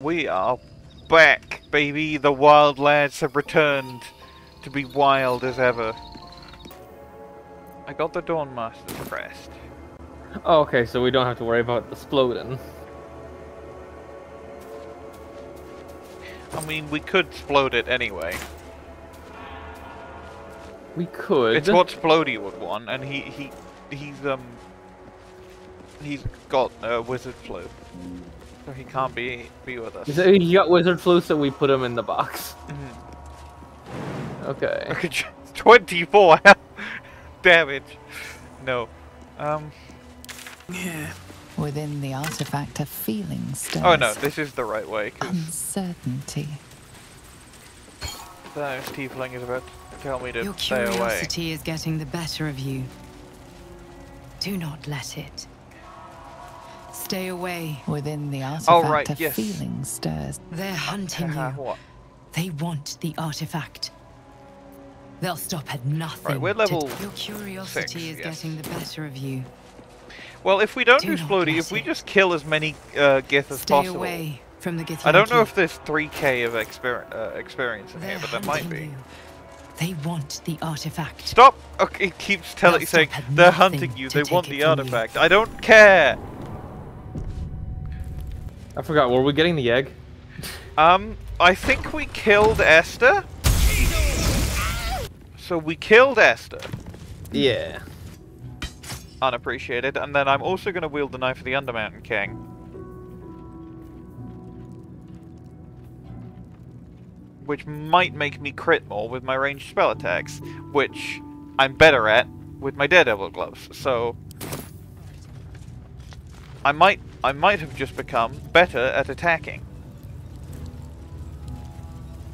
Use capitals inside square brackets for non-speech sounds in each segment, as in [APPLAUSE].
We are back, baby. The wild lads have returned to be wild as ever. I got the Dawn Master's crest. Oh, okay, so we don't have to worry about exploding. I mean, we could explode it anyway. We could. It's what Splodey would want, and he he he's um he's got a wizard flu, so he can't be be with us. So he got wizard flu, so we put him in the box. Mhm. Okay. [LAUGHS] Okay, twenty-four [LAUGHS] damage. No. Um. Yeah. Within the artifact, a feeling stirs. Oh no, this is the right way. 'cause Uncertainty. the tiefling is about to tell me to Your stay away. Your curiosity is getting the better of you. Do not let it. Stay away. Within the artifact, Oh, right, a yes. feeling stirs. They're hunting Haha, you. what? They want the artifact. They'll stop at nothing. Right, we're level Your curiosity six, is yes. getting the better of you. Well, if we don't Do do Splodey, if we just kill as many uh, Gith as Stay possible. away from the Githyanki. I don't know if there's 3k of exper uh, experience in They're here, but there might be. you. They want the artifact. Stop! Okay, it keeps telling saying they're hunting you. They want the from you. artifact. I don't care. I forgot. Were we getting the egg? Um, I think we killed Esther. So we killed Esther, Yeah. unappreciated, and then I'm also going to wield the knife of the Undermountain King. Which might make me crit more with my ranged spell attacks, which I'm better at with my Daredevil gloves. So I might I might have just become better at attacking.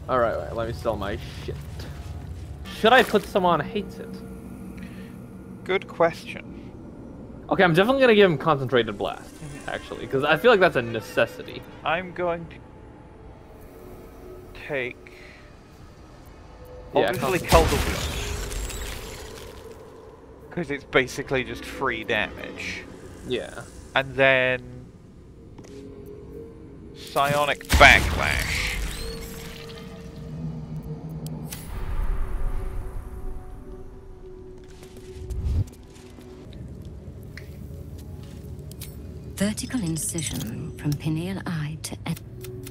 All right, let me sell my shit. Should I put someone hates it? Good question. Okay, I'm definitely gonna give him concentrated blast, mm-hmm. actually, because I feel like that's a necessity. I'm going to take Obviously, Yeah, obviously Coldle because it's basically just free damage, Yeah. And then Psionic Backlash. Vertical incision from pineal eye to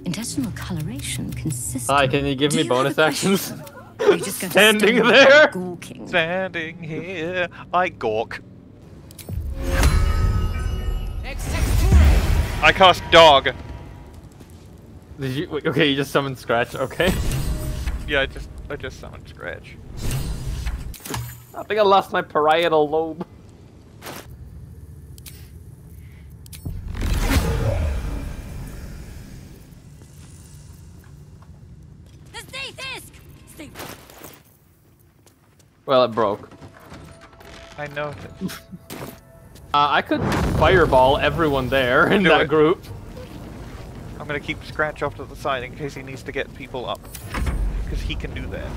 intestinal coloration consistent. Hi, can you give Do me you bonus have a actions? You're just going to Standing stand there. Gawking. Standing here, I gawk. I cast Dog. Did you? wait, Okay, you just summoned Scratch. Okay. Yeah, I just I just summoned Scratch. I think I lost my parietal lobe. Stay Fisk! Stay. Well, it broke. I noticed. [LAUGHS] Uh, I could fireball everyone there in Do that it. group. I'm gonna keep Scratch off to the side in case he needs to get people up. Because he can do that.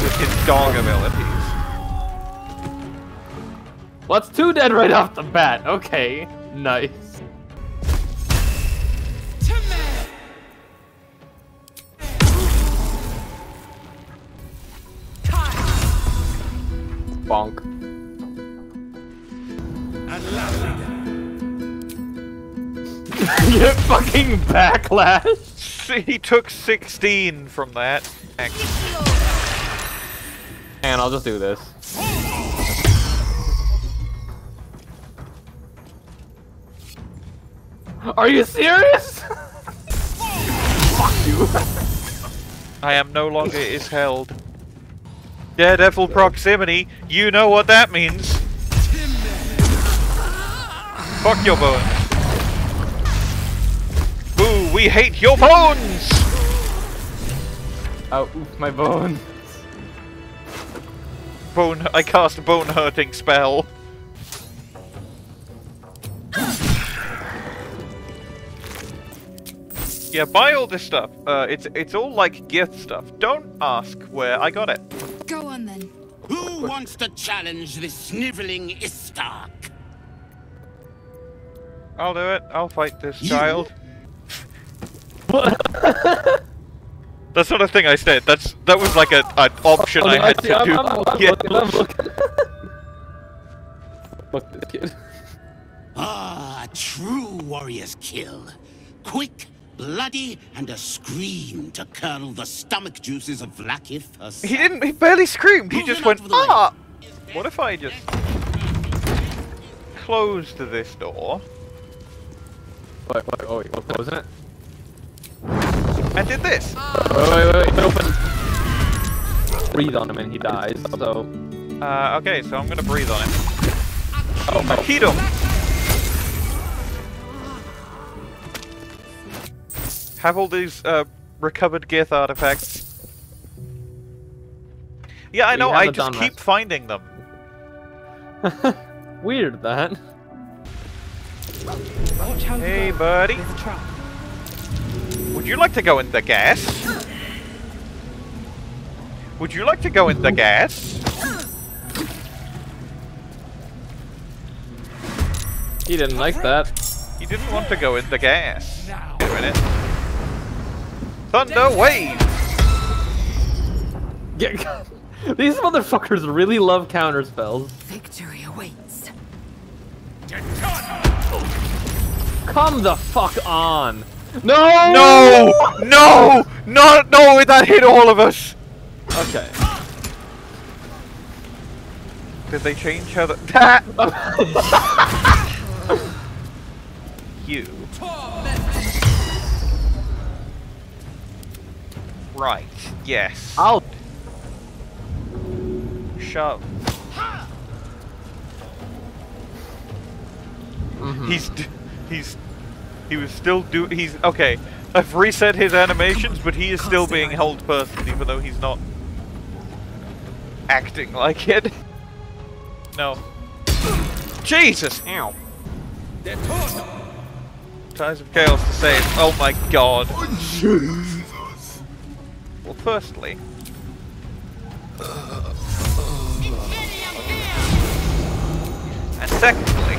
With his dog abilities. Well, it's two dead right off the bat. Okay, nice. Bonk. Get fucking backlash. he took 16 from that. And I'll just do this. Are you serious? Fuck you. I am no longer is held. Daredevil proximity, you know what that means. Fuck your bones. Boo, we hate your bones! Oh, oof, my bone. Bone, I cast a bone hurting spell. Yeah, buy all this stuff. Uh, it's it's all like gift stuff. Don't ask where I got it. Go on then. Who wants to challenge this sniveling Istark? I'll do it. I'll fight this You? child. [LAUGHS] That's not a thing I said. That's that was like a an option I had see, to I'm, do. I'm, I'm Yeah. looking, I'm looking. [LAUGHS] Fuck this kid. Ah, true warrior's kill. Quick, bloody, and a scream to curdle the stomach juices of Vlaakith herself. He didn't. He barely screamed. He Move just went out of the way. ah. What if I just closed this door Wait, wait, oh, wait, what wasn't it? And did this? Wait, wait, wait, wait, open. Breathe on him and he dies, so... Uh, okay, so I'm gonna breathe on him. Oh, my Heat him. Have all these uh, recovered Gith artifacts. Yeah, I know. I just keep Mask. finding them. [LAUGHS] Weird, that. Watch how you Hey, go. buddy. There's a trap. Would you like to go in the gas? Would you like to go in the gas? He didn't like that. He didn't want to go in the gas. Wait a minute. Thunder wave! Get, [LAUGHS] these motherfuckers really love counter spells. Victory awaits. Come the fuck on. No! No! No! No! No! That hit all of us! Okay. Did they change how the- That! [LAUGHS] you. Right. Yes. I'll. Shove. Mhm. He's d- he's he was still do he's okay. I've reset his animations, but he is still being held person, even though he's not acting like it. [LAUGHS] No. Jesus! Ow. Tides of Chaos to save. Oh my god. Jesus. Well, firstly. And secondly.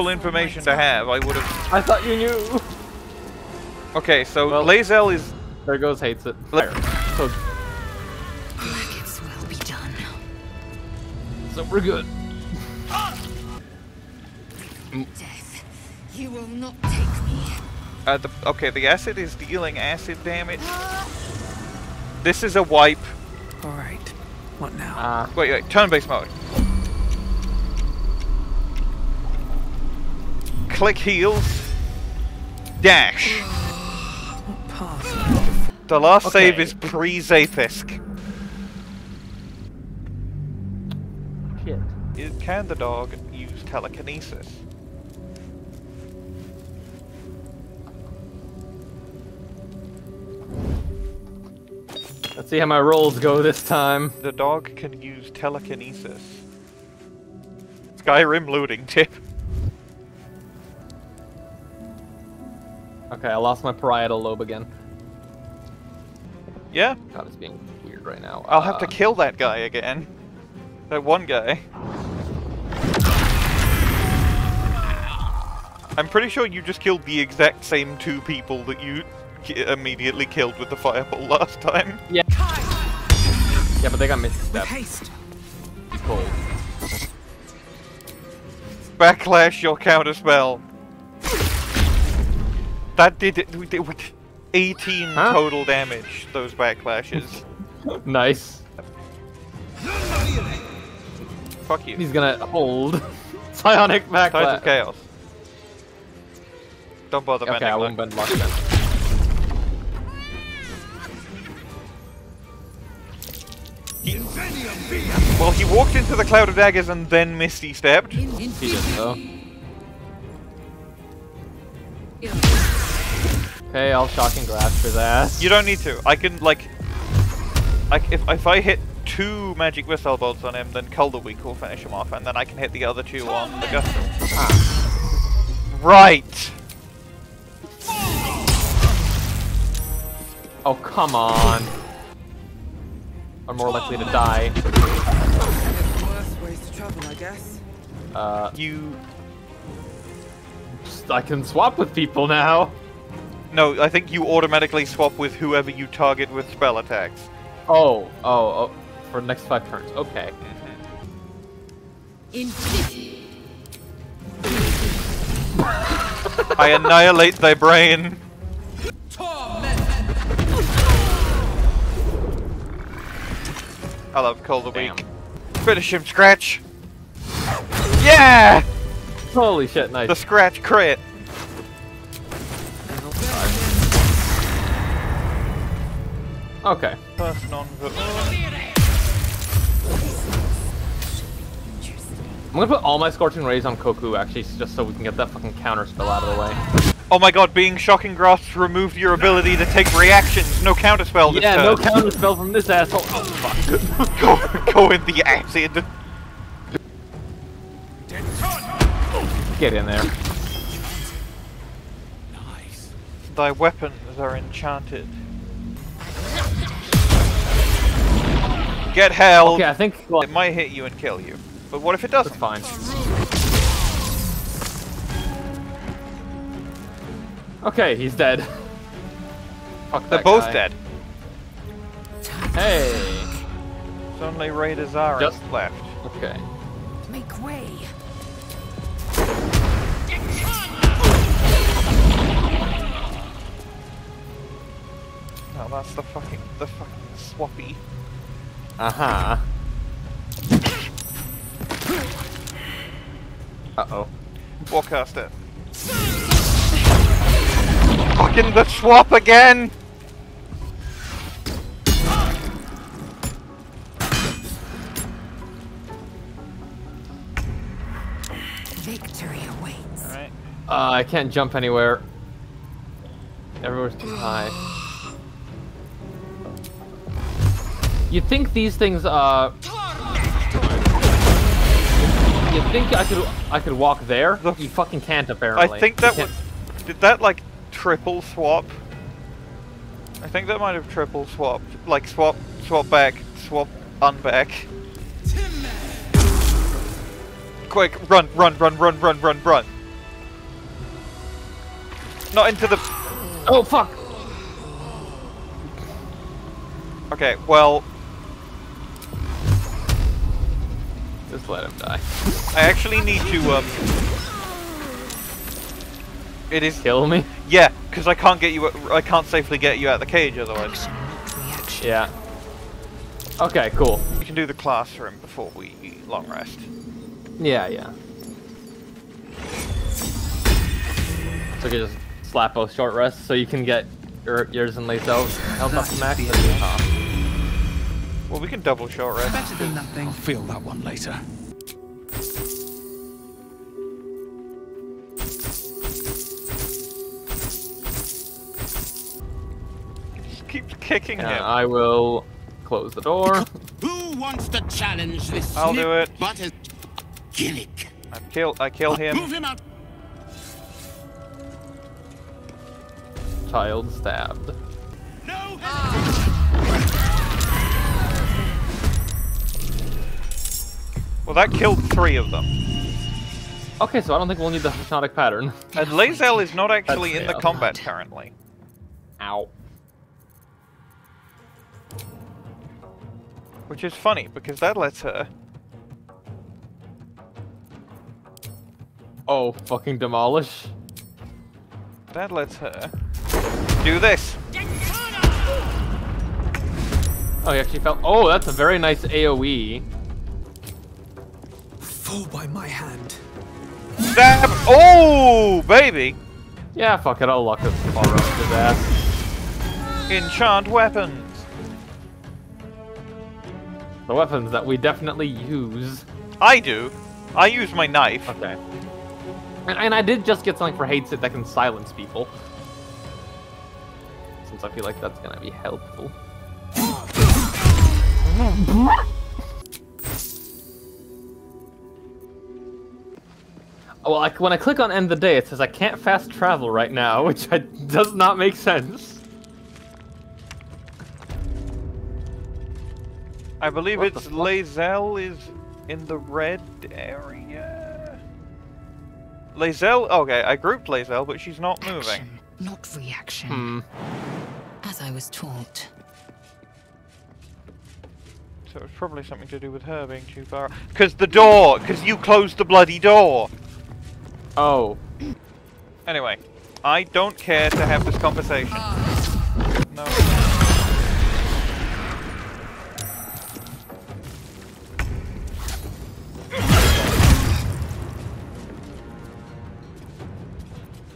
Information to have, I would have. I thought you knew. Okay, so Well- Lae'zel is. There goes Heytsitt. Let- Fire. So, Brackets will be done. so we're good. Death, you will not take me. Uh, the, okay, the acid is dealing acid damage. This is a wipe. All right. What now? Ah, Wait, wait, turn-based mode. Click heals. Dash. The last save is pre-Zafisk. shit. Can the dog use telekinesis? Let's see how my rolls go this time. The dog can use telekinesis. Skyrim looting tip. Okay, I lost my parietal lobe again. Yeah, God, it's being weird right now. I'll have to Uh, kill that guy again. That one guy. I'm pretty sure you just killed the exact same two people that you immediately killed with the fireball [LAUGHS] last time. Yeah, Yeah, but they got With misstepped. haste. Cold. Backlash your counterspell. That did we did- did 18 Huh? total damage, those backlashes. [LAUGHS] Nice. Fuck you. He's gonna hold. [LAUGHS] Psionic backlash. Tides backlash. of Chaos. Don't bother Okay, bending I won't bend luck then. Well, he walked into the cloud of daggers and then Misty stepped. He did though. Okay, I'll shock and grasp his ass. You don't need to. I can like, I c if if I hit two magic missile bolts on him, then Colder Week will finish him off, and then I can hit the other two on the Gusto. Right. Oh come on. I'm more likely to die. Worse ways to travel, I guess. Uh, You I can swap with people now. No, I think you automatically swap with whoever you target with spell attacks. Oh, oh, oh, for the next five turns. Okay. I annihilate thy brain. I love Call the Damn. Weak. Finish him, Scratch! Yeah! Holy shit, nice. The Scratch crit! Okay. First non I'm gonna put all my Scorching Rays on Koku, actually, just so we can get that fucking counter spell out of the way. Oh my god, being Shocking Grasp removed your ability to take reactions. No counterspell this yeah, no counter spell from this asshole. Oh, fuck. [LAUGHS] go, go in the acid. Get in there. Nice. Thy weapons are enchanted. Get held. Okay, I think well, It might hit you and kill you. But what if it doesn't? fine. Okay, he's dead. [LAUGHS] Fuck They're both guy. dead. Hey. It's only Ray Zara Just- left. Okay. Make way. Oh, that's the fucking the fucking swappy. Uh huh. Uh oh. Warcaster. Fucking the swap again! Victory awaits. Alright. Uh, I can't jump anywhere. Everywhere's too high. You'd think these things, uh... You'd think I could I could walk there? The- You fucking can't, apparently. I think that was. Did that like triple swap? I think that might have triple swapped. Like swap, swap back, swap, unback. Quick, run, run, run, run, run, run, run. Not into the. Oh, fuck! Okay, well, Just let him die. I actually need to, um... It is... Kill me? Yeah, because I can't get you... I can't safely get you out of the cage otherwise. Yeah. Okay, cool. We can do the classroom before we long rest. Yeah, yeah. So you can just slap both short rests so you can get your, yours and Lae'zel health up to max. Well, we can double short rest. Better than nothing. I'll feel that one later. Just keeps kicking And him. I will close the door. [LAUGHS] Who wants to challenge this I'll do it. butter gimmick? I kill. I kill him. Move him out. Child stabbed. No ah. Well, that killed three of them. Okay, so I don't think we'll need the hypnotic pattern. [LAUGHS] And Lae'zel is not actually in the combat currently. Ow. Which is funny, because that lets her... Oh, fucking demolish. That lets her... Do this! Oh, he actually fell. Oh, that's a very nice. AoE. Fall by my hand. Stab! Oh, baby! Yeah, fuck it, I'll lock it all around his ass. Enchant weapons! The weapons that we definitely use. I do. I use my knife. Okay. And, and I did just get something for Heytsitt that can silence people. Since I feel like that's gonna be helpful. [LAUGHS] Well, like when I click on end the day, it says I can't fast travel right now, [LAUGHS] which I, does not make sense. I believe What it's fuck? Lae'zel is in the red area. Lae'zel, okay, I grouped Lae'zel, but she's not moving. Action, not reaction. Hmm. As I was taught. So it's probably something to do with her being too far. Because the door! Because you closed the bloody door! Oh. Anyway, I don't care to have this conversation. No.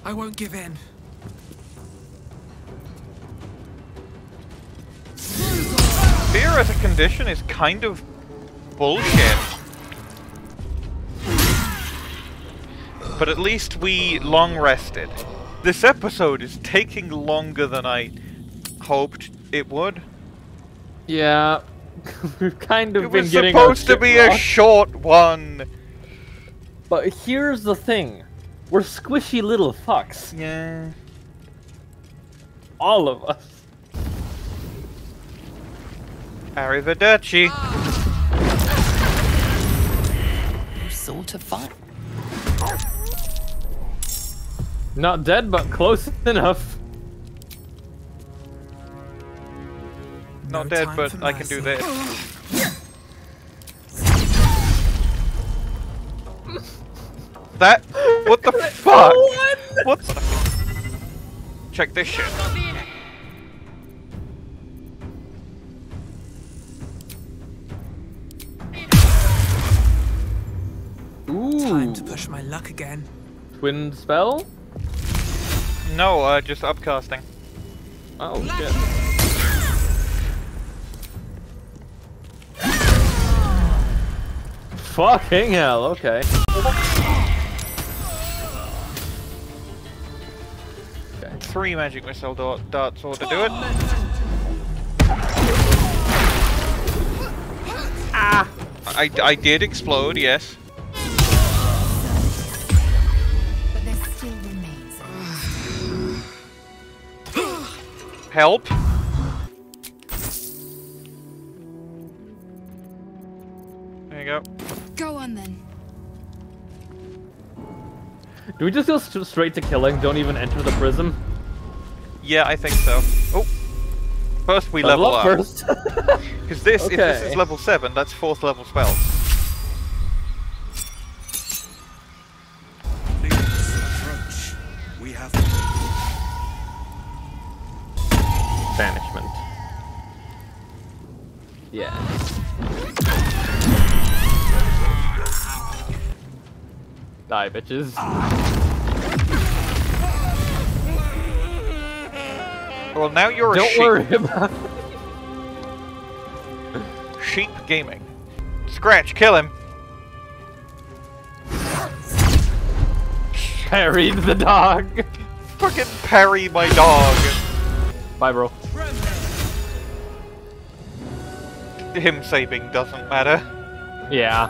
I won't give in. Fear as a condition is kind of bullshit. But at least we long rested. This episode is taking longer than I hoped it would. Yeah. [LAUGHS] We've kind of It been was getting our supposed to shit be a short one. But here's the thing. We're squishy little fucks. Yeah. All of us. Arrivederci. Sort of fun. Not dead, but close [LAUGHS] enough. Not No dead, but I can do this. [LAUGHS] That? What the [LAUGHS] fuck? What the? Check this shit. Ooh. Time to push my luck again. Twin spell? No, uh, just upcasting. Oh shit. Fucking hell, okay. Three magic missile da- darts ought to do it. Ah! I, I did explode, yes. Help! There you go. Go on then. Do we just go st straight to killing? Don't even enter the prism? Yeah, I think so. Oh! First we Level level, up up. first. [LAUGHS] Because this, if this is level 7, that's fourth level spells. approach. We have Banishment. Yeah. Die, bitches. Well, now you're a Don't sheep. worry about Sheep gaming. Scratch, kill him. Parried the dog. Fucking parry my dog. Bye, bro. Him saving doesn't matter. Yeah.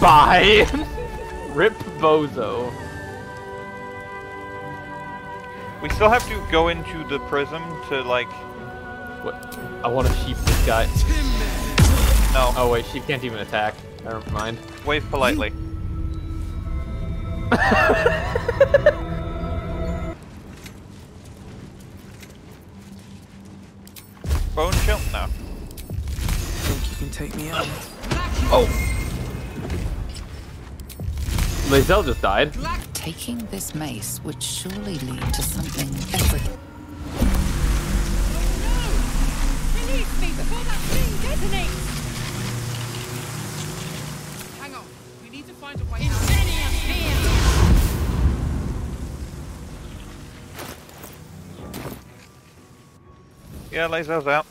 Bye. [LAUGHS] Rip Bozo. We still have to go into the prism to, like... What? I want to sheep this guy. No, Oh wait, sheep can't even attack. Never mind. wave politely. [LAUGHS] take me out? Oh! Lae'zel just died. Taking this mace would surely lead to something every. Release me before that thing detonates! Hang on. We need to find a way out. Yeah, Lae'zel's out.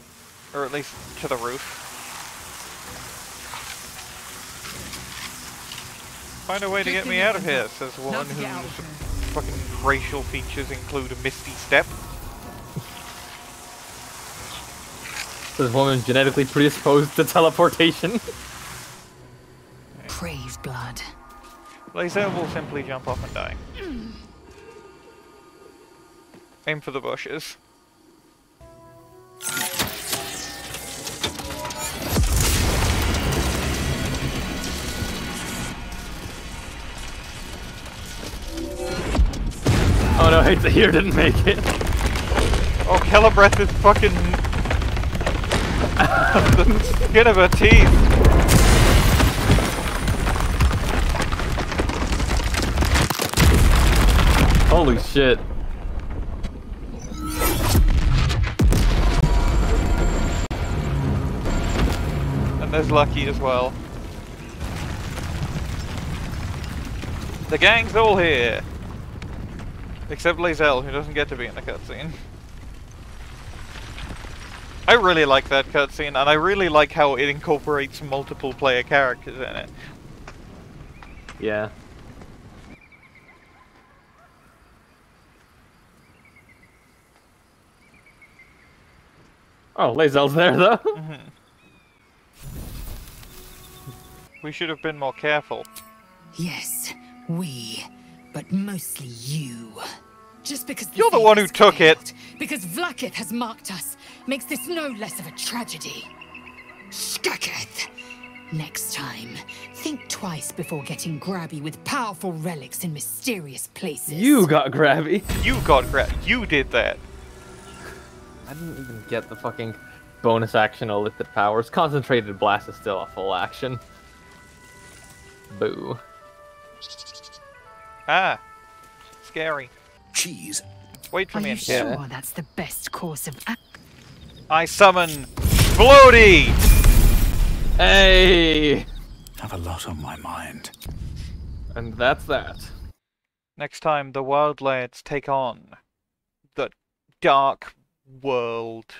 Or at least to the roof. Find a way to get me out of here, says one Not to get out whose fucking racial features include a misty step. This woman genetically predisposed to teleportation. Crave blood. Lae'zel will simply jump off and die. Aim for the bushes. Oh, no, [LAUGHS] I hate to hear didn't make it. Oh, Kelebreth is fucking... the skin of her teeth. Holy shit. And there's Lucky as well. The gang's all here. Except Lae'zel, who doesn't get to be in the cutscene. I really like that cutscene, and I really like how it incorporates multiple player characters in it. Yeah. Oh, Lae'zel's there though. [LAUGHS] Mm-hmm. We should have been more careful. Yes, we, but mostly you. Just because You're the one who took it. Because Vlaakith has marked us, makes this no less of a tragedy. Skaketh! Next time, think twice before getting grabby with powerful relics in mysterious places. You got grabby. You got gra- You did that. I didn't even get the fucking bonus action Illithid powers. Concentrated blast is still a full action. Boo. Ah. Scary. Cheese. Wait for Are me you in sure here. that's the best course of action? I summon Floaty! Hey! Have a lot on my mind. And that's that. Next time, the Wild Lads take on the Dark World